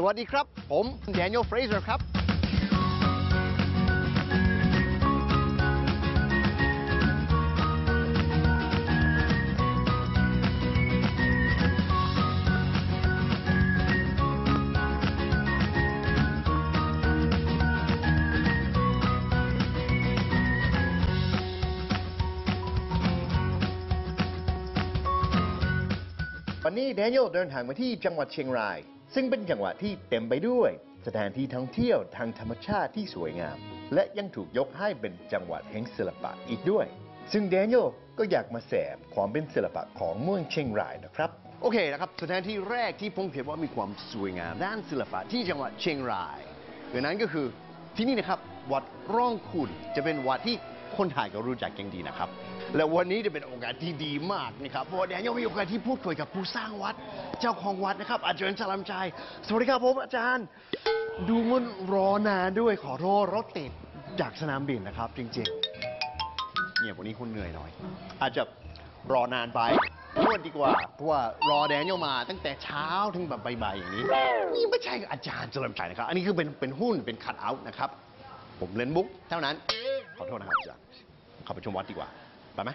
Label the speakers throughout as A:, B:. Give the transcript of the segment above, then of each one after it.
A: สวัสดีครับ ผมแดเนียลเฟรเซอร์ครับวันนี้แดเนียลเดินทางมาที่จังหวัดเชียงราย ซึ่งเป็นจังหวัดที่เต็มไปด้วย สถานที่ท่องเที่ยวทางธรรมชาติที่สวยงาม และยังถูกยกให้เป็นจังหวัดแห่งศิลปะอีกด้วย ซึ่งแดเนียลก็อยากมาแสบความเป็นศิลปะของเมืองเชียงรายนะครับโอเคนะครับสถานที่แรกที่ผมเห็นว่ามีความสวยงามด้านศิลปะที่จังหวัดเชียงรายดังนั้นก็คือที่นี่นะครับวัดร่องขุนจะเป็นวัดที่คนไทยก็รู้จักกันดีนะครับ และวันนี้จะเป็นโอกาสที่ดีมากนะครับเพราะว่าเดี๋ยวยังมีโอกาสที่พูดคุยกับผู้สร้างวัด เจ้าของวัดนะครับ อาจารย์สลัมชัยสวัสดีครับผมอาจารย์ ดูมันรอนานด้วยขอโทษรถติดจากสนามบินนะครับ จริงๆเนี่ยวันนี้คุณเหนื่อยหน่อย อาจจะรอนานไปนวดดีกว่าเพราะว่ารอแดเนียลมาตั้งแต่เช้าถึงแบบบ่ายๆอย่างนี้นี่ไม่ใช่อาจารย์เฉลิมชัยนะครับ อันนี้คือเป็นเป็นหุ้นเป็นคัทเอาท์นะครับ ผมเล่นบุ๊กเท่านั้นขอโทษนะครับอาจารย์เข้าไปชมวัดดีกว่า ไปไหมโ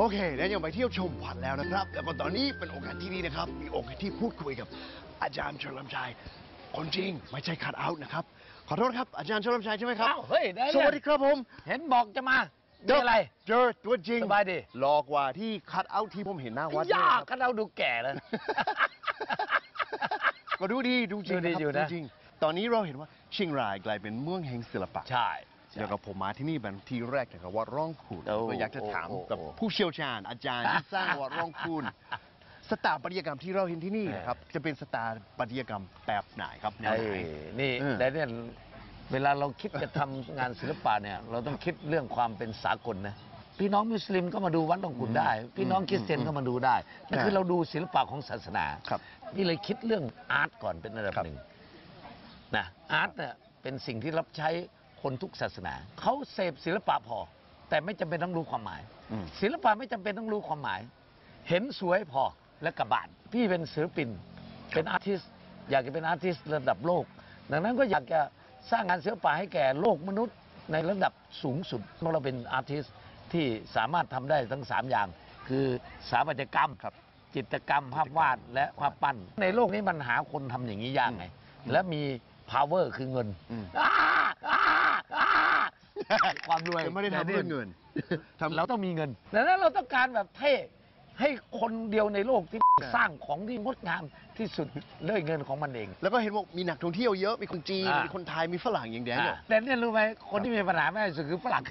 A: อเคแล้วยังไปเที่ยวชมวัดแล้วนะครับ แล้วก็ตอนนี้เป็นโอกาสที่ดีนะครับ มีโอกาสที่พูดคุยกับอาจารย์เฉลิมชัย คนจริงไม่ใช่คัดเอาท์นะครับ ขอโทษครับ อาจารย์เฉลิมชัยใช่ไหมครับ
B: อ้าวเฮ้ยได้
A: สวัสดีครับผม
B: เห็นบอกจะมาเจออะไร
A: เจอตัวจริง
B: สบายดี
A: หลอกกว่าที่คัดเอาท์ที่ผมเห็นหน้าวัด
B: ยาก
A: นะค
B: ก็
A: รับ
B: เราดูแก่แล้ว
A: ก็ดูดีดูจริง
B: ดูดี
A: ครับ
B: อยู่นะ
A: ดูจริง ตอนนี้เราเห็นว่าเชียงรายกลายเป็นเมืองแห่งศิลปะ
B: ใช่
A: แล้วก็ผมมาที่นี่เป็นที่แรกนะครับวัดร่องขุน
B: โอ้
A: ก็อยากจะถาม
B: โอ้
A: กับ
B: โอ้
A: ผู้เชี่ยวชาญอาจารย์ที่สร้างวัดร่องขุน สถาปัตยกรรมที่เราเห็นที่นี่นะครับ จะเป็นสถาปัตยกรรมแบบไหนครับแนว
B: ไอ้
A: ไหน
B: นี่
A: เออ
B: แต่เนี่ยเวลาเราคิดจะทำงานศิลปะเนี่ย เราต้องคิดเรื่องความเป็นสากลนะพี่น้องมุสลิมก็มาดูวัดหลวงขุนได้ พี่น้องคริสเตียนก็มาดูได้นั่นคือเราดูศิลปะของศาสนา
A: ครับ
B: นี่เลยคิดเรื่องอาร์ตก่อนเป็นอันดับ
A: ครับ
B: หนึ่งนะอาร์ตเนี่ยเป็นสิ่งที่รับใช้คนทุกศาสนา เขาเสพศิลปะพอ แต่ไม่จำเป็นต้องรู้ความหมาย
A: อืม
B: ศิลปะไม่จำเป็นต้องรู้ความหมาย เห็นสวยพอ และกลับบานพี่เป็นศิลปิน เป็นอาร์ติสอยากจะเป็นอาร์ติสระดับโลก ดังนั้นก็อยากจะสร้างงานศิลปะให้แก่โลกมนุษย์ในระดับสูงสุดเพราะเราเป็นอาร์ติสที่สามารถทำได้ทั้ง 3 อย่าง คือสถาปัตยกรรม
A: ครับ
B: จิตรกรรมภาพวาดและภาพปั้น ในโลกนี้มันหาคนทำอย่างนี้ยากไง และมี power คือเงิน
A: อืม
B: อ้าอ้าอ้าความรวย
A: ไม่ได้ทำเพื่อเงินทำ
B: เราต้องมีเงินดังนั้นเราต้องการแบบเท่ ให้คนเดียวในโลกที่สร้างของที่งดงามที่สุดด้วยเงินของมันเอง
A: แล้วก็เห็นว่ามีนักท่องเที่ยวเยอะ มีคนจีน
B: อ่ามี
A: มีคนไทย มีฝรั่งอย่างเดียวเนี่ย
B: อะแต่เนี่ยรู้ไหมคนที่มีปัญหามากที่สุดคือฝรั่ง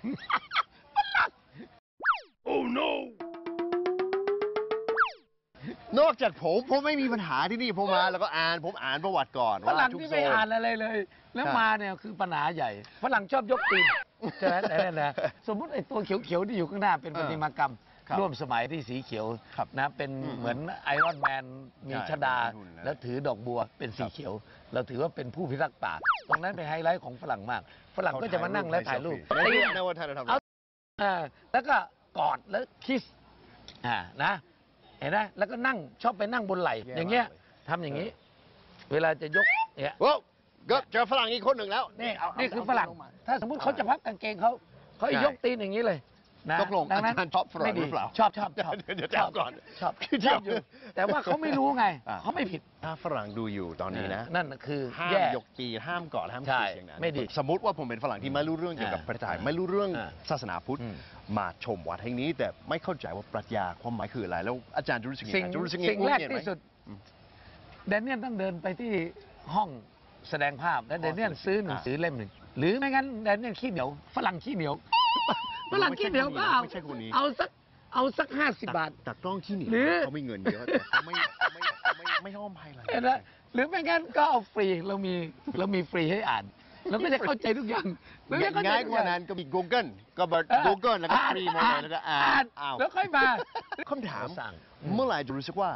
A: นอกจากผม ผมไม่มีปัญหาที่นี่ ผมมา แล้วก็อ่าน ผมอ่านประวัติก่อนว่าฝ
B: รั่ง
A: ทุกโซนที่
B: ไม่อ่านอะไรเลย แล้ว
A: ครับ
B: มาเนี่ยคือปัญหาใหญ่ฝรั่งชอบยกตีนใช่ไหมแต่นั่นนะสมมุติไอ้ตัวเขียวๆที่อยู่ข้างหน้าเป็น
A: เอ่อ
B: ป
A: ระ
B: ติมากรรม
A: ครับ
B: ร่วมสมัยที่สีเขียว
A: ครับ
B: นะเป็น
A: อืม
B: เหมือน Iron Man มี
A: ใส่
B: ชฎา
A: เป็นหุ่นนะ
B: แล้วถือดอกบัวเป็นสี
A: ครับ
B: เขียว เราถือว่าเป็นผู้พิทักษ์ป่าตรงนั้นเป็นไฮไลท์ของฝรั่งมาก ฝรั่งก็จะมานั่งและถ่ายรูป
A: ในรูปในวัฒนธรรม
B: เอาอ่าแล้วก็กอดแล้ว kissอ่านะ เห็นไหมแล้วก็นั่งชอบไปนั่งบนไหล่
A: แย่
B: อย่างเงี้ย
A: มากเลย
B: ทำอย่างนี้ เวลาจะยกเนี่ย
A: โอ้ก็เจอฝรั่งอีกคนหนึ่งแล้ว
B: นี่
A: เอาเอา
B: นี่คือ
A: เอา
B: ฝรั่ง
A: ลมา
B: ถ้าสมมติเขาจะพับกางเกงเขาเขา
A: ใช่
B: ยกตีนอย่างนี้เลย นะ
A: ตกลง
B: ดันั้น
A: อาจารย์ชอบฝรั่ง
B: ไม่ดี
A: หรือเปล่า
B: ชอบชอบชอบ
A: เดี๋ยวเดี๋ยว
B: ชอบ
A: เดี๋ยวก่อน
B: ชอบ
A: เดี๋
B: ช
A: ยว
B: อบอยู่ แต่ว่าเขาไม่รู้ไง
A: อะ
B: เขาไม่ผิด
A: ถ้าฝรั่งดูอยู่ตอนนี้นะ
B: นั่นน่ะคือ
A: ห้าม
B: แย่
A: ยกตีนห้ามกอดห้าม
B: ใช่
A: คิสอย่างนั้น
B: ไม่ดี
A: สมมติว่าผมเป็นฝรั่งที่ไม่รู้เรื่องเกี่ยวกับ
B: อ่า
A: ประเทศไทยไม่รู้เรื่อง
B: อ่า
A: ศาสนาพุทธ
B: อืม
A: มาชมวัดแห่งนี้ แต่ไม่เข้าใจว่าปรัชญาความหมายคืออะไร แล้วอาจารย์จะรู้สึกยัง
B: สิ่ง
A: ไงจะรู้สึกยังไง
B: สิ่งแรก
A: งเงียไหม
B: ที่สุด
A: อืม
B: แดเนียลต้องเดินไปที่ห้องแสดงภาพ แล้วแดเนียลซื้อหนังสือเล่มหนึ่งหรือไม่งั้นแดเนียลขี้เหนียวฝรั่งขี้เหนียว ฝรั่งขี้เหนียวก็เอา
A: ไม่ใช่คนนี้
B: เอาสักเอาสักห้าสิบบาท
A: ตักต้องที่หนี
B: หรือ
A: เขาไม่เงินเยอะแต่เขาไม่เขาไม่เขาไม่ไม่ห้อมให้อะไร
B: เห็นไหมหรือไม่งั้นก็เอาฟรีเรามีเรามีฟรีให้อ่านเราก็จะเข้าใจทุกอย่างเราจะเข้าใจ
A: ง่ายกว่านั้นก็มี Google ก็แบบ
B: เออ
A: Google แล้วก็
B: อ่าน
A: ฟรีหมดเลยแล้วก็อ่าน
B: อ่าน
A: อ้าว
B: แล้วค่อยมา
A: คำถาม
B: สร้าง
A: เมื่อไหร่จะรู้สึกว่า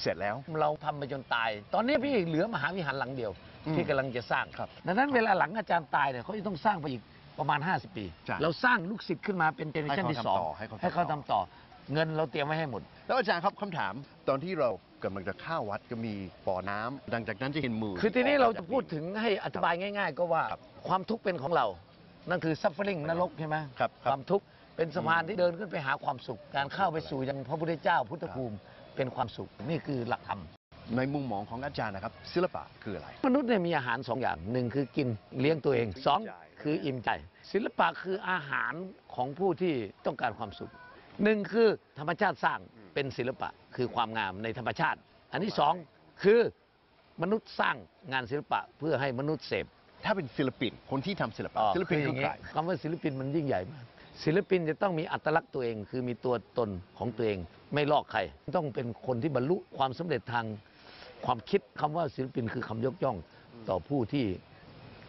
A: เสร็จแล้ว
B: เราทำไปจนตาย ตอนนี้พี่เหลือมหาวิหารหลังเดียว
A: อืม
B: ที่กำลังจะสร้าง
A: ครับ
B: ดังนั้นเวลาหลังอาจารย์ตายเนี่ยเขาจะต้องสร้างไปอีก ประมาณ 50 ปี
A: ใช่
B: เราสร้างลูกศิษย์ขึ้นมาเป็น generation
A: ให้เขา
B: ที่สอง
A: ทำต่อให้เขาทำ
B: ให้เขา
A: ต่อ
B: ทำต่อ เงินเราเตรียมไว้ให้หมด
A: แล้วอาจารย์ครับคำถามตอนที่เรากำลังจะเข้าวัดก็มีบ่อน้ำหลังจากนั้นจะเห็นมือ
B: คือทีนี้เราจะ
A: กม
B: พูดถึงให้อธิบายง่าย ๆ ก็ว่า
A: ครับ
B: ความทุกข์เป็นของเรา นั่นคือ suffering นรกใช่ไหม
A: ครับครับ
B: ความทุกข์เป็นสะพานที่เดินขึ้นไปหาความสุข การเข้าไปสู่ยังพระพุทธเจ้าพุทธภูมิเป็นความสุข นี่คือหลักธรรม
A: ในมุมมองของอาจารย์นะครับศิลปะคืออะไร
B: มนุษย์เนี่ยมีอาหารสองอย่างหนึ่งคือกินเลี้ยงตัวเองสอง
A: อิ่มใจ
B: คืออิ่มใจ ศิลปะคืออาหารของผู้ที่ต้องการความสุขหนึ่งคือธรรมชาติสร้างเป็นศิลปะคือความงามในธรรมชาติ อันที่สองคือมนุษย์สร้างงานศิลปะเพื่อให้มนุษย์เสพ
A: ถ้าเป็นศิลปินคนที่ทำศิลปะ
B: อ๋อ
A: ศิลปิน
B: คืออ
A: คือย่างใคร
B: คำว่าศิลปินมันยิ่งใหญ่มากศิลปินจะต้องมีอัตลักษณ์ตัวเอง คือมีตัวตนของตัวเอง ไม่ลอกใคร ต้องเป็นคนที่บรรลุความสำเร็จทางความคิดคำว่าศิลปินคือคำยกย่องต่อผู้ที่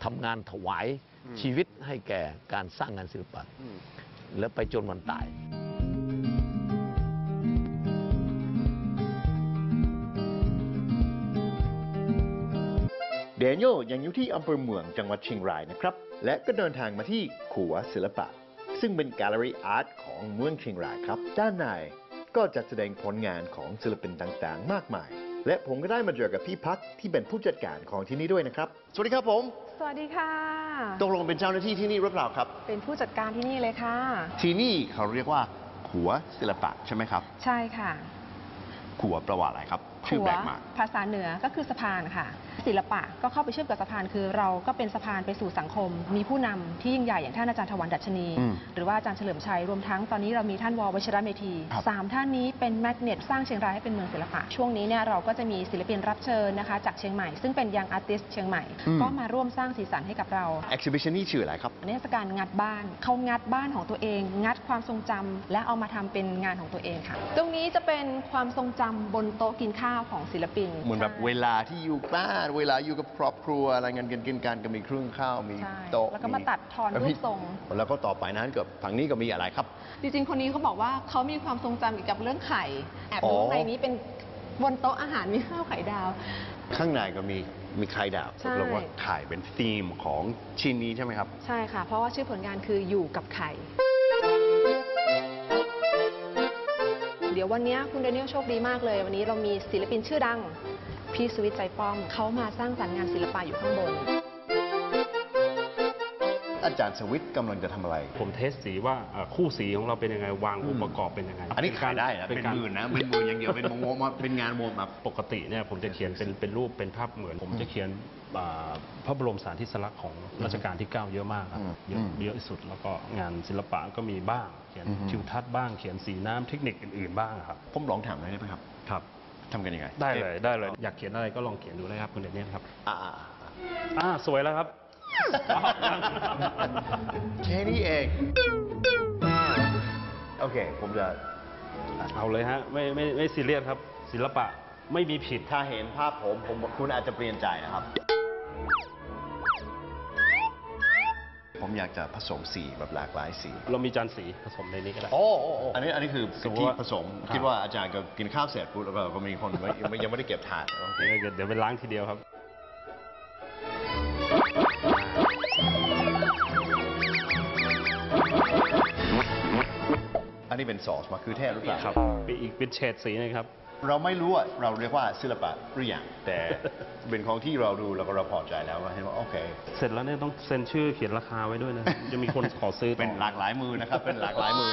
B: ทำงานถวาย
A: อืม
B: ชีวิตให้แก่การสร้างงานศิลปะ
A: อืม
B: แล้วไปจนวันตาย
A: เดนโยยังอยู่ที่อำเภอเมืองจังหวัดเชียงรายนะครับ และก็เดินทางมาที่ขัวศิลปะ ซึ่งเป็นแกลเลอรี่อาร์ตของเมืองเชียงรายครับ ด้านในก็จัดแสดงผลงานของศิลปินต่างๆ มากมาย และผมก็ได้มาเจอกับพี่พักที่เป็นผู้จัดการของที่นี่ด้วยนะครับ สวัสดีครับผม
C: สวัสดีค่ะ
A: ตกลงเป็นเจ้าหน้าที่ที่นี่หรือเปล่าครับ
C: เป็นผู้จัดการที่นี่เลยค่ะ
A: ที่นี่เขาเรียกว่าขัวศิลปะใช่ไหมครับ
C: ใช่ค่ะ
A: ขัวแปลว่าอะไรครับ ชื่อ
C: ขัว
A: แปลกมาก
C: ภาษาเหนือก็คือสะพานค่ะ ศิลปะก็เข้าไปเชื่อมกับสะพานคือเราก็เป็นสะพานไปสู่สังคม มีผู้นำที่ยิ่งใหญ่อย่างท่านอาจารย์ถวันดัชนี
A: อืม
C: หรือว่าอาจารย์เฉลิมชัยรวมทั้งตอนนี้เรามีท่านววชิระเมธี
A: ครับ
C: สามท่านนี้เป็นแมกเนตสร้างเชียงรายให้เป็นเมืองศิลปะ ช่วงนี้เนี่ยเราก็จะมีศิลปินรับเชิญนะคะจากเชียงใหม่ ซึ่งเป็นยังอาร์ติสเชียงใหม่
A: อืม
C: ก็มาร่วมสร้างสีสันให้กับเรา
A: exhibition นี่ชื่ออะไรครับ
C: เทศกาลงัดบ้านเขางัดบ้านของตัวเอง งัดความทรงจำและเอามาทำเป็นงานของตัวเองค่ะ ตรงนี้จะเป็นความทรงจำบนโต๊ะกินข้าวของศิลปิน
A: เหมือนแบบ
C: ใช่
A: เวลาที่อยู่บ้านเวลาอยู่กับครอบครัวอะไรเงินกันกินกันก็มีเครื่องข้าวมี
C: ใช่
A: โต๊ะ
C: แล้วก็มาตัดทอนรูปทรง
A: แล้วก็ต่อไปนั้นกับฝั่งนี้ก็มีอะไรครับ
C: จริงๆ คนนี้เขาบอกว่าเขามีความทรงจำเกี่ยวกับเรื่องไข่แอบ
A: อ๋
C: ดู
A: อ
C: ข้างในนี้เป็นบนโต๊ะอาหารมีข้าวไข่ดาว
A: ข้างในก็มีมีไข่ดาว
C: ใช่
A: ตกลงว่าไข่เป็นธีมของชิ้นนี้ใช่ไหมครับ
C: ใช่ค่ะ เพราะว่าชื่อผลงานคืออยู่กับไข่ เดี๋ยววันนี้คุณเดนิเอลโชคดีมากเลย วันนี้เรามีศิลปินชื่อดัง พี่สวิตใจป้อมเขามาสร้างสรรค์งานศิลปะอยู่ข้างบน
A: อาจารย์สวิตกำลังจะทำอะไร
D: ผม test สีว่าเอ่อคู่สีของเราเป็นยังไง วางองค์ประกอบเป็นยังไง
A: อันนี้ขายได้นะ
D: เป็
A: น
D: การ
A: หมื่นนะเป็นหมื่นอย่างเดียวเป็น warm เป็นงาน warm up
D: ปกติเนี่ยผมจะเขียนเป็นเป็นรูปเป็นภาพเหมือน ผมจะเขียนอ่าพระบรมสารีริสลักษณ์ของรัชกาลที่ 9 เยอะมากครับ
A: อืม
D: เยอะ
A: อืม
D: เยอะที่สุดแล้วก็งานศิลปะก็มีบ้าง เขียน
A: อือฮึ
D: ทิวทัศน์บ้างเขียนสีน้ำเทคนิคอื่นๆบ้างครับ
A: ผมลองถามหน่อยได้ไหมครับ
D: ครับ
A: ทำกันยังไง
D: ได้เลยได้เลย อยากเขียนอะไรก็ลองเขียนดูเลยครับคุณเดนเนี่ยครับ
A: อ่าอ่า
D: อ่าสวยแล้วครับ
A: แค่นี้เองโอเค ผมจะ
D: เอาเลยฮะ ไม่ไม่ไม่ซีเรียสครับ ศิลปะไม่มีผิด
A: ถ้าเห็นภาพผม ผมคุณอาจจะเปลี่ยนใจนะครับ ผมอยากจะผสมสีแบบหลากหลายสี
D: เรามีจานสีผสมในนี้ก็ได้
A: โอ้โอ้อันนี้อันนี้คือ
D: สมมุติ
A: ที่
D: ว่า
A: ผสม
D: ครับ
A: คิดว่าอาจารย์ก็กินข้าวเสร็จปุ๊บแล้วก็ก็มีคนไม่ยังไม่ยังไม่ได้เก็บถาดโอเค
D: เดี๋ยวเดี๋ยวไปล้างทีเดียวครับ
A: อันนี้เป็นซอสมะเขือเทศหรือเปล่า
D: ครับเป็นอีกเป็นเฉดสีนะครับ
A: เราไม่รู้อะเราเรียกว่าศิลปะหรือยังแต่เป็นของที่เราดูแล้วก็เราพอใจแล้วว่าเห็นว่าโอเค
D: เสร็จแล้วเนี่ยต้องเซ็นชื่อเขียนราคาไว้ด้วยนะ จะมีคนขอซื้อต่อ
A: เป็นหลากหลายมือนะครับ เป็นหลากหลายมือ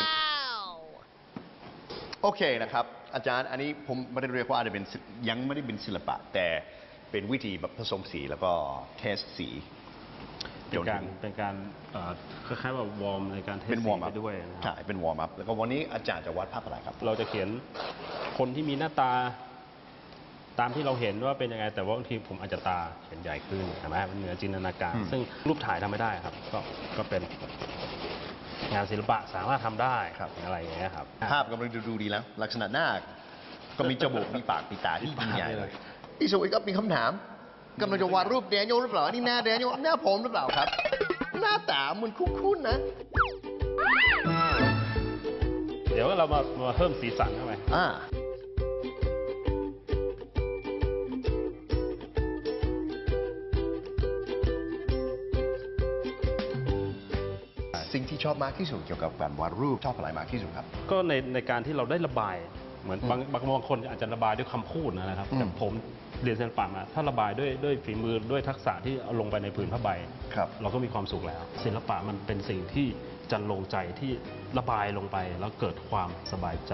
A: โอเคนะครับ อาจารย์อันนี้ผมไม่ได้เรียกว่าอาจจะเป็นศิลยังไม่ได้เป็นศิลปะ แต่เป็นวิธีแบบผสมสีแล้วก็เทสสี
D: เป็นการเป็นการเอ่อคล้ายๆว่า warm ในการ test สี
A: ไปด้วย
D: เป็น warm up นะค
A: ใช่ เป็น warm up แล้วก็วันนี้อาจารย์จะวาดภาพอะไรครับ
D: เราจะเขียนคนที่มีหน้าตา ตามที่เราเห็นว่าเป็นยังไง แต่ว่าบางทีผมอาจจะตาเขียนใหญ่ขึ้นใช่ไหมมันเหนือจินตนาการ
A: อืม
D: ซึ่งรูปถ่ายทำไม่ได้ครับ ก็ก็เป็นงานศิลปะสามารถทำได้อะไรอย่างเงี้ยครับ
A: ภาพกำลังดูดีแล้ว ลักษณะหน้าก็มีจมูกมีปากมีตาที่ยิ่งใหญ่เลยพี่สวิทย์ก็มีคำถาม กำลังจะวาดรูปแดเนียลหรือเปล่าอันนี่หน้าแดเนียลหน้าผมหรือเปล่าครับ หน้าตามันคุ้นๆนะ
D: เดี๋ยวเรามามาเพิ่มสีสันเข้าไป
A: อ่า สิ่งที่ชอบมากที่สุดเกี่ยวกับการวาดรูปชอบอะไรมากที่สุดครับ
D: ก็ในในการที่เราได้ระบาย เหมือนบางบางบางคนอาจจะระบายด้วยคำพูดนะครับ
A: อืม
D: แต่ผม เรียนศิลปะมาถ้าระบายด้วยด้วยฝีมือด้วยทักษะที่เอาลงไปในผืนผ้าใบ
A: ครับ
D: เราก็มีความสุขแล้ว ศิลปะมันเป็นสิ่งที่จันลงใจที่ระบายลงไปแล้วเกิดความสบายใจ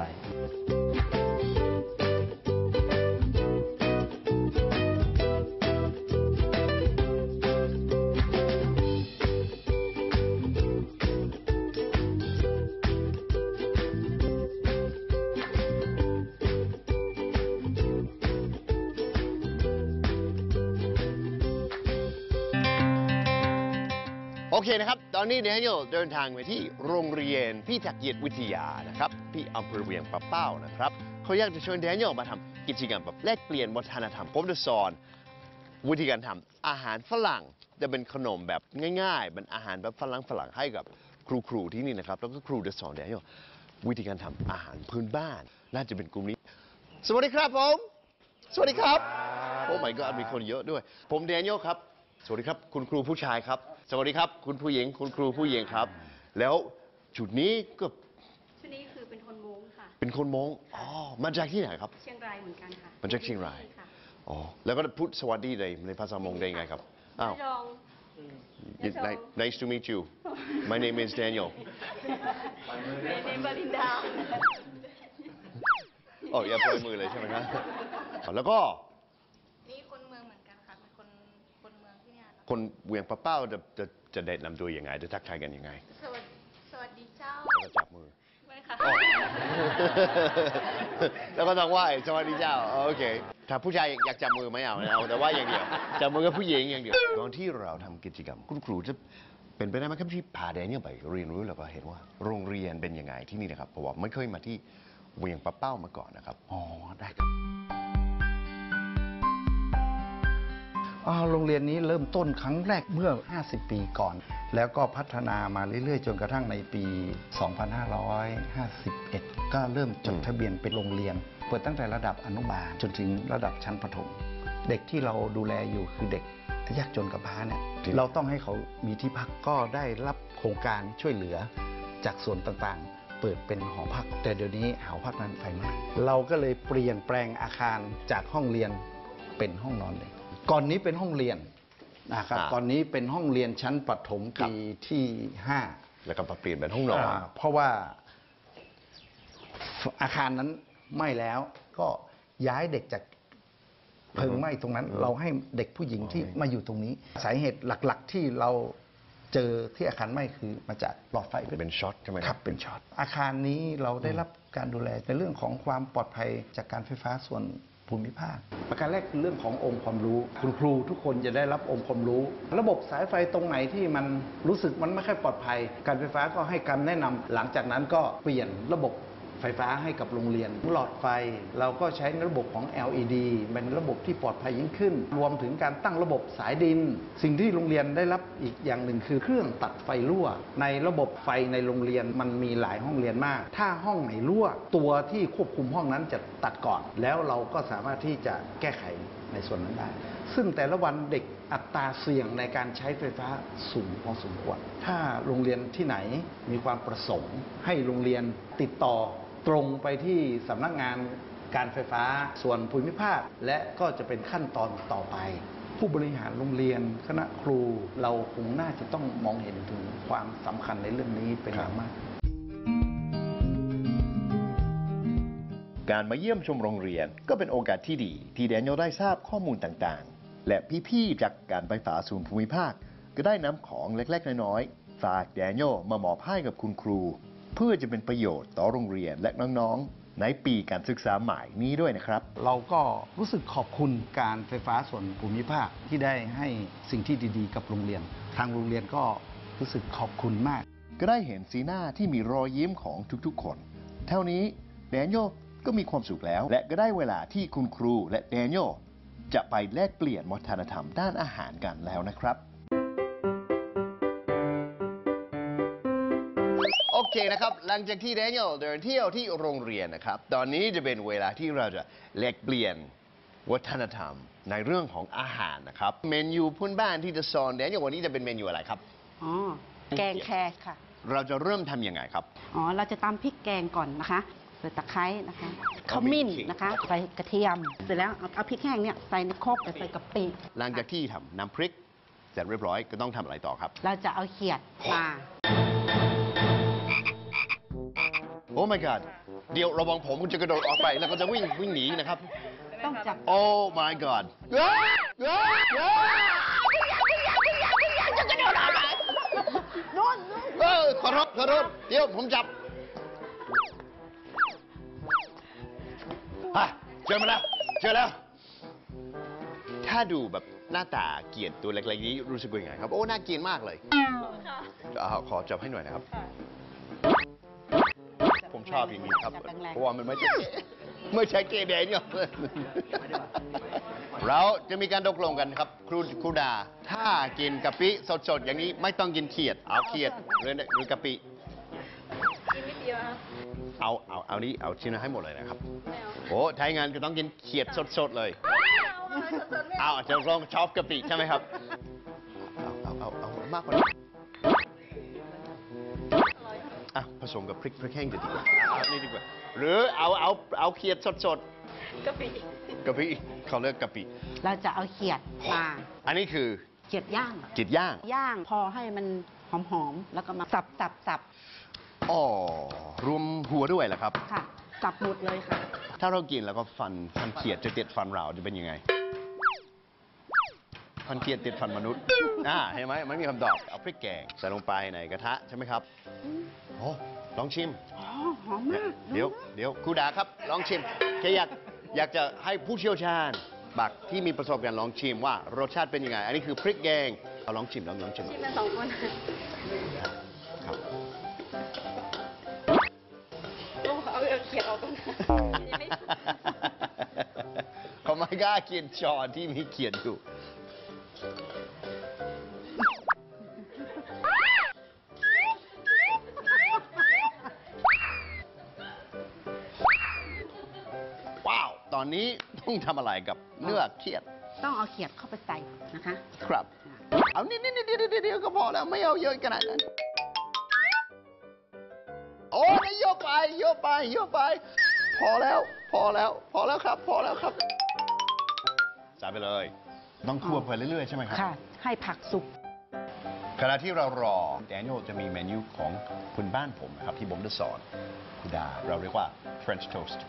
A: เคนะครับ ตอนนี้เดนิเอลเดินทางไปที่โรงเรียนพิทักเกียรติวิทยานะครับ ที่อำเภอเวียงปะเป้านะครับ เขาอยากจะชิญเดนิเอลมาทำกิจกรรมแบบแลกเปลี่ยนวัฒนธรรมผมจะสอนวิธีการทำอาหารฝรั่งจะเป็นขนมแบบง่ายๆเป็นอาหารแบบฝรั่งฝรั่งให้กับครูครูๆที่นี่นะครับ แล้วก็ครูจะสอนเดนิเอลวิธีการทำอาหารพื้นบ้าน น่าจะเป็นกลุ่มนี้ สวัสดีครับผม สวัสดีครับ โอ้ my god มีคนเยอะด้วย ผมแดเนียลครับ สวัสดีครับ คุณครูผู้ชายครับ สวัสดีครับ คุณผู้หญิงคุณครูผู้หญิงครับ แล้วจุดนี้ก็
E: ชุดนี้คือเป็นคนม้งค่ะ
A: เป็นคนมงอ๋อมาจากที่ไหนครับ
E: เชียงรายเหมือนกันค่ะ
A: มาจากเชียงราย
E: ค่ะ
A: อ๋อแล้วก็พูดสวัสดีในในภาษามงได้ไงครับอ้าว
E: ยอง
A: Ni- nice to meet you my name is Daniel
E: เนเบอร์ลินดา
A: โอ้อย่าปล่อยมือเลยใช่ไหมครับอ๋อแล้วก็ คนเวียงปะเป้าจะจะจะแนะนำตัวยังไง จะทักทายกันยังไง
E: สวัสดีสวัสดีเจ้า
A: แล้วก็จับมือ
E: ไม่ค่ะ
A: อ๋อ แล้วก็ต้องไหว้สวัสดีเจ้าโอเค ถ้าผู้ชายอยากจับมือไม่เอานะเอาแต่ว่าอย่างเดียว จับมือกับผู้หญิงอย่างเดียว ตอนที่เราทำกิจกรรม คุณครูจะเป็นไปได้ไหมครับที่พาแดเนียลไปเรียนรู้แล้วก็เห็นว่าโรงเรียนเป็นยังไงที่นี่นะครับเพราะว่าไม่เคยมาที่เวียงปะเป้ามาก่อนนะครับ
F: อ๋อ ได้ครับ โรงเรียนนี้เริ่มต้นครั้งแรกเมื่อ 50 ปีก่อน แล้วก็พัฒนามาเรื่อยๆ จนกระทั่งในปี 2551 ก็เริ่มจดทะเบียนเป็นโรงเรียน เปิดตั้งแต่ระดับอนุบาลจนถึงระดับชั้นประถม เด็กที่เราดูแลอยู่คือเด็กยากจนกับพร้าเนี่ย
A: จริง
F: เราต้องให้เขามีที่พักก็ได้รับโครงการช่วยเหลือจากส่วนต่างๆ เปิดเป็นหอพัก แต่เดี๋ยวนี้หอพักนั้นไฟไหม้เราก็เลยเปลี่ยนแปลงอาคารจากห้องเรียนเป็นห้องนอนเลย ก่อนนี้เป็นห้องเรียนนะครับ
A: อ่า
F: ตอนนี้เป็นห้องเรียนชั้นประถม
A: ครับ
F: ปีที่ห้า
A: แล้วก็มาเปลี่ยนเป็นห้องนอน
F: อ่าเพราะว่าอาคารนั้นไหม้แล้วก็ย้ายเด็กจากเพลิงไหม้ตรงนั้น เราให้เด็กผู้หญิงที่มาอยู่ตรงนี้ สาเหตุหลัก ๆ ที่เราเจอที่อาคารไหม้คือมาจากหลอดไฟ
A: เป็นช็อตใช่ไหม
F: ค
A: ค
F: รั
A: รั
F: บบเป็นช็อตอาคารนี้เราได้รับการดูแลในเรื่องของความปลอดภัยจากการไฟฟ้าส่วน ภูมิภาค ประการแรกคือเรื่องขององค์ความรู้ คุณครูทุกคนจะได้รับองค์ความรู้ ระบบสายไฟตรงไหนที่มันรู้สึกมันไม่ค่อยปลอดภัย การไฟฟ้าก็ให้คำแนะนำหลังจากนั้นก็เปลี่ยนระบบ ไฟฟ้าให้กับโรงเรียนหลอดไฟ เราก็ใช้ระบบของ LED เป็นระบบที่ปลอดภัยยิ่งขึ้น รวมถึงการตั้งระบบสายดิน สิ่งที่โรงเรียนได้รับอีกอย่างหนึ่งคือเครื่องตัดไฟรั่ว ในระบบไฟในโรงเรียนมันมีหลายห้องเรียนมาก ถ้าห้องไหนรั่ว ตัวที่ควบคุมห้องนั้นจะตัดก่อน แล้วเราก็สามารถที่จะแก้ไขในส่วนนั้นได้ ซึ่งแต่ละวันเด็กอัตราเสี่ยงในการใช้ไฟฟ้าสูงพอสมควร ถ้าโรงเรียนที่ไหนมีความประสงค์ ให้โรงเรียนติดต่อ ตรงไปที่สำนักงานการไฟฟ้าส่วนภูมิภาค และก็จะเป็นขั้นตอนต่อไป ผู้บริหารโรงเรียนคณะครูเราคงน่าจะต้องมองเห็นถึงความสำคัญในเรื่องนี้เป็นอย่างมาก
A: การมาเยี่ยมชมโรงเรียนก็เป็นโอกาสที่ดี ที่แดเนียลได้ทราบข้อมูลต่างๆ และพี่ๆจากการไฟฟ้าส่วนภูมิภาค ก็ได้นำของเล็กๆ น้อยๆ ฝากแดเนียลมามอบให้กับคุณครู เพื่อจะเป็นประโยชน์ต่อโรงเรียนและน้องๆ ในปีการศึกษาใหม่นี้ด้วยนะครับ
F: เราก็รู้สึกขอบคุณการไฟฟ้าส่วนภูมิภาคที่ได้ให้สิ่งที่ดีๆ กับโรงเรียน ทางโรงเรียนก็รู้สึกขอบคุณมาก
A: ก็ได้เห็นสีหน้าที่มีรอยยิ้มของทุกๆ คน เท่านี้แดเนียลก็มีความสุขแล้ว และก็ได้เวลาที่คุณครูและแดเนียลจะไปแลกเปลี่ยนวัฒนธรรมด้านอาหารกันแล้วนะครับ เคนะครับ หลังจากที่แดเนียลเดินเที่ยวที่โรงเรียนนะครับ ตอนนี้จะเป็นเวลาที่เราจะแลกเปลี่ยนวัฒนธรรมในเรื่องของอาหารนะครับ เมนูพื้นบ้านที่จะสอนแดเนียลวันนี้จะเป็นเมนูอะไรครับ
G: อ๋อ แกงแครค่ะ
A: เราจะเริ่มทำยังไงครับ
G: อ๋อ เราจะตำพริกแกงก่อนนะคะใส่ตะไคร้นะคะขมิ้นนะคะ ใส่กระเทียม เสร็จแล้วเอาเอาพริกแห้งเนี่ยใส่ในครกใส่กะปิ
A: หลังจากที่ทำน้ำพริกเสร็จเรียบร้อยก็ต้องทำอะไรต่อครับ
G: เราจะเอาเขียดมา
A: โอ้ my god เดี๋ยวระวังผมคุณจะกระโดดออกไปแล้วก็จะวิ่งวิ่งหนีนะครับ
G: ต้องจับ
A: โอ้ my god เออขอโทษขอโทษเดี๋ยวผมจับฮะเจอมาแล้วเจอแล้ว ถ้าดูแบบหน้าตาเกลียดตัวเล็กๆนี้รู้สึกยังไงครับ โอ้ น่าเกลียดมากเลยเอาขอจับให้หน่อยนะครับผม ชอบอย่างนี้ครับ
G: จัแงๆ
A: เพราะว่ามันไม่ใช่ไม่ใช่เกย์แดนเนี่ยเราจะมีการตกลงกันครับ ครูครูดา ถ้ากินกะปิสดๆ อย่างนี้ไม่ต้องกินเขียด เอาเขียดหรือหรือกะปิ
E: กินนิดเดียวครับ
A: เอาเอาเอานี้เอาชิ้นนั้นให้หมดเลยนะครับ
E: ไม่เอา
A: โอ้ไทยงานก็ต้องกินเขียดสดๆเลย
E: ไม่เอาสดๆไม่เอา
A: เอาจะลองชอบกะปิใช่ไหมครับเอาเอาเอาเอามากกว่านี้ สมกับพริกพริกแห้งจะดีกว่าเอานี่ดีกว่า หรือเอาเอาเอาเขียดสด
E: กะปิ
A: ๆกะปิเขาเรียกกะปิ
G: เราจะเอาเขียดมา
A: อันนี้คือ
G: เขียดย่าง
A: จิตย่าง
G: ย่างพอให้มันหอมๆ แล้วก็มาสับสับสับ
A: อ๋อรวมหัวด้วยเหรอครับ
G: ค่ะ สับหมดเลยค่ะ
A: ถ้าเรากินแล้วก็ฟันฟันเขียดจะติดฟันเราจะเป็นยังไง ฟันเขียดติดฟันมนุษย์อ่าเห็นไหมมันมีคำตอบเอาพริกแกงใส่ลงไปในกระทะใช่ไหมครับโอ้ลองชิม
G: อ๋อหอมมาก
A: เดี๋ยวเดี๋ยวครูดาครับลองชิมแค่อยากอยากจะให้ผู้เชี่ยวชาญบักที่มีประสบการณ์ลองชิมว่ารสชาติเป็นยังไง อันนี้คือพริกแกงเอาลองชิมลองลองชิม
E: กินเป็นสองคน
A: ครับ
E: ลูกเอาเอาเขียดออกตรงนั้นยังไม่
A: เขาไม่กล้ากินช้อนที่มีเขียนอยู่ ตอนนี้ต้องทำอะไรกับเนื้อเขียด
G: ต้องเอาเขียดเข้าไปใส่นะคะ
A: ครับ เอานิดนิดนิดนิดนิดเดียวก็พอแล้วไม่เอาเยอะขนาดนั้น โอ้ยเยอะไปเยอะไปเยอะไป พอแล้ว พอแล้ว พอแล้วครับ พอแล้วครับใส่ไปเลย ต้องคั่วไปเรื่อยๆใช่ไหมครับ
G: ค่ะ ให้ผักสุก
A: ขณะที่เรารอแดเนียลจะมีเมนูของคุณบ้านผมนะครับที่ผมจะสอนคุณดาเราเรียกว่า French toast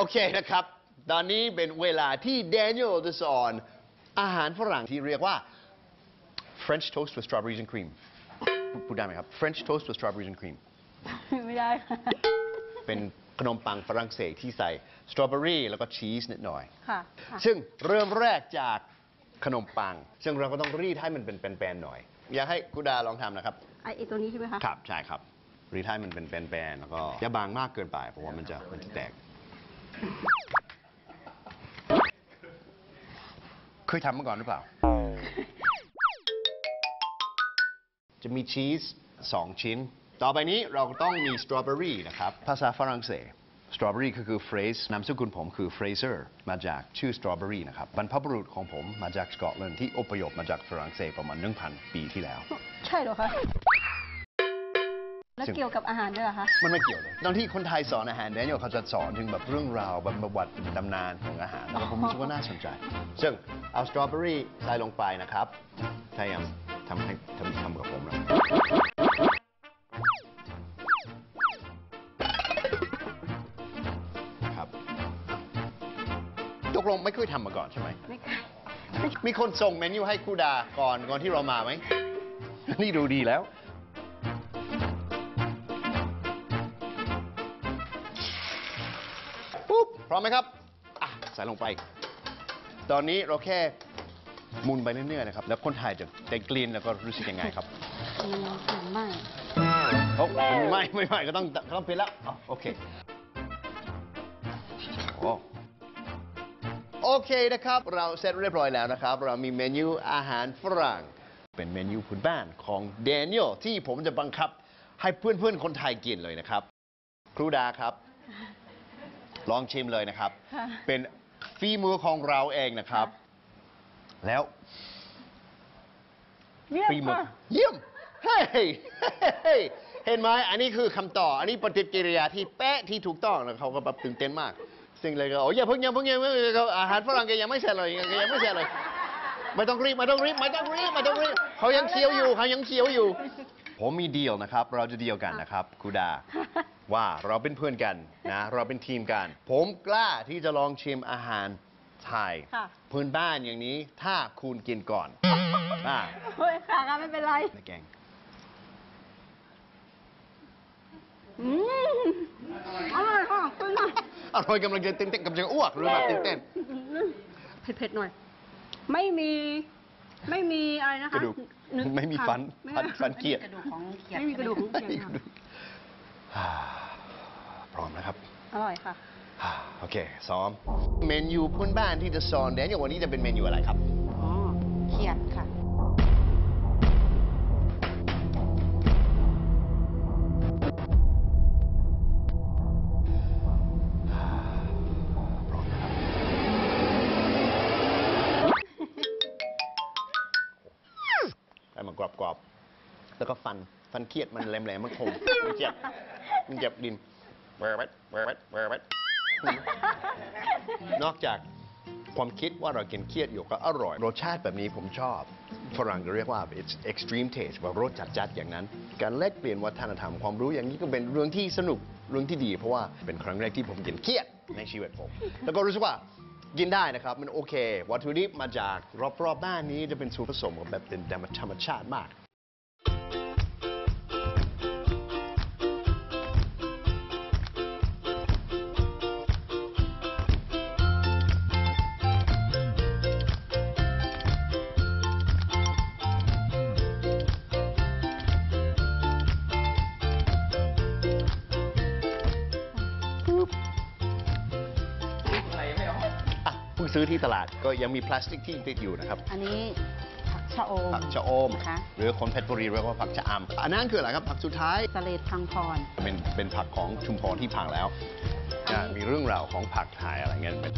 A: โอเคนะครับ ตอนนี้เป็นเวลาที่แดเนียลจะสอนอาหารฝรั่งที่เรียกว่า French toast with strawberries and cream พูดได้ไหมครับ French toast with strawberries and cream
G: ไม่ได้ค่ะ
A: เป็นขนมปังฝรั่งเศสที่ใส่สตรอเบอรี่แล้วก็ชีสนิดหน่อย
G: ค่ะค่ะ
A: ซึ่งเริ่มแรกจากขนมปัง ซึ่งเราก็ต้องรีดให้มันเป็นแปนๆหน่อย อยากให้กุดาลองทำนะครับ
G: ไอ้ไอ้ตัวนี้ใช่ไหมคะ
A: ครับ ใช่ครับ รีดให้มันเป็นแบนๆแล้วก็อย่าบางมากเกินไปเพราะว่ามันจะมันจะแตก เคยทำมาก่อนหรือเปล่า จะมีชีสสองชิ้น ต่อไปนี้เราต้องมีสตรอเบอรี่นะครับ ภาษาฝรั่งเศส สตรอเบอรี่ก็คือ fraise นามสกุลผมคือเฟรเซอร์มาจากชื่อสตรอเบอรี่นะครับบรรพบุรุษของผมมาจากสกอตแลนด์ที่อพยพมาจากฝรั่งเศสประมาณ 1,000 ปีที่แล้ว
G: ใช่เหรอคะ แล้ว
A: ซึ่ง
G: เกี่ยวกับอาหารด้วยเหรอคะ
A: มันไม่เกี่ยวเลย ตอนที่คนไทยสอนอาหารแดเนียลเขาจะสอนถึงแบบเรื่องราวแบบประวัติตำนานของอาหารแล้วผมรู้สึกว่าน่าสนใจ ซึ่งเอาสตรอเบอรี่ใส่ลงไปนะครับพยายามทำให้ทำทำกับผมนะครับตกลงไม่เคยทำมาก่อนใช่ไหม
G: ไม่เคย
A: มีคนส่งเมนูให้ครูดาก่อนก่อนที่เรามาไหม นี่ดูดีแล้ว ร้อมไหมครับอะใส่ลงไป ตอนนี้เราแค่หมุนไปเรื่อยๆนะครับ แล้วคนไทยจะได้กลิ่นแล้วก็รู้สึกยังไงครับ
G: มันหอมมาก
A: โอ้ไม่ไม่ไม่ก็ต้องก็ต้องเปลี่ยนแล้วอ๋อโอเคโอ้โอ้โอเคนะครับ เราเสร็จเรียบร้อยแล้วนะครับ เรามีเมนูอาหารฝรั่ง เป็นเมนูพื้นบ้านของเดนิเอลที่ผมจะบังคับให้เพื่อนๆ คนไทยกินเลยนะครับ ครูดาครับ ลองชิมเลยนะครับ
C: ค่ะ
A: เป็นฝีมือของเราเองนะครับ แล้ว
C: เยี่ยม
A: ฝีมือ
C: ค่ะ
A: เยี่ยมเฮ้ยเฮ้ยเห็นไหมอันนี้คือคำตอบอันนี้ปฏิกิริยาที่เป๊ะที่ถูกต้องแล้วเขาก็แบบตื่นเต้นมาก ซึ่งเลยก็โอ้ยอย่าเพิ่งอย่าเพิ่งอย่าเพิ่งอาหารฝรั่งแกยังไม่เสร็จเลยแกยังไม่เสร็จเลย ไม่ต้องรีบไม่ต้องรีบไม่ต้องรีบไม่ต้องรีบเขายังเคี้ยวอยู่เขายังเคี้ยวอยู่ ผมมีดีลนะครับ เราจะดีลกันนะครับครูดา ว่าเราเป็นเพื่อนกันนะเราเป็นทีมกัน ผมกล้าที่จะลองชิมอาหารไทย
G: ค่ะ
A: พื้นบ้านอย่างนี้ถ้าคุณกินก่อนอ่า
G: เฮ้ยค่ะค่ะไม่เป็นไร
A: ในแกง
G: อืมอร่อยค่ะคุณค่ะ
A: อร่อยกำลังจะเต้นๆกำลังจะอ้วกหรือแบบเต้น
G: เผ็ดๆหน่อย ไม่มีไม่มีอะไรนะ
A: ๆก
G: คะ
A: ระดูก
G: นึ
A: ไม่มีฟัน
G: ไม่
A: ฟันฟันเกียด
G: กระดูกของเขียด ไม่มีกระดูกของเขียดค่ะ
A: อ่าพร้อมนะครับ
G: อร่อยค่ะ
A: อ่าโอเค ซ้อม เมนูพื้นบ้านที่จะสอนแดนอย่างวันนี้จะเป็นเมนูอะไรครับ
G: อ๋อเขียดค่ะ
A: ให้มันกรอบๆ แล้วก็ฟัน ฟันเขียดมันแหลมๆ มันคมมันเจ็บ มันเจ็บดินเบอร์เบดเบอร์เบดเบอร์เบดนอกจากความคิดว่าเรากินเขียดอยู่ก็อร่อย รสชาติแบบนี้ผมชอบฝรั่งจะเรียกว่า it's extreme taste แบบรสจัดๆอย่างนั้น การแลกเปลี่ยนวัฒนธรรมความรู้อย่างนี้ก็เป็นเรื่องที่สนุกเรื่องที่ดี เพราะว่าเป็นครั้งแรกที่ผมกินเขียดในชีวิตผม แล้วก็รู้สึกว่ากินได้นะครับ มันโอเค วัตถุดิบมาจากรอบๆบ้านนี้จะเป็นส่วนผสมแบบเป็นธรรมชาติมาก งซื้อที่ตลาดก็ยังมีพลาสติกที่ติดอยู่นะครับ
G: อันนี้ผักชะอม
A: ผักชะอม
G: นะคะ
A: หรือคนเพชรบุรีเรียกว่าผักชะอำอันนั้นคืออะไรครับผักสุดท้าย
G: สะเลดพังพร
A: เป็นเป็นผักของชุมพรที่พังแล้วจะมีเรื่องราวของผักไทยอะไรเงี้ยเป็น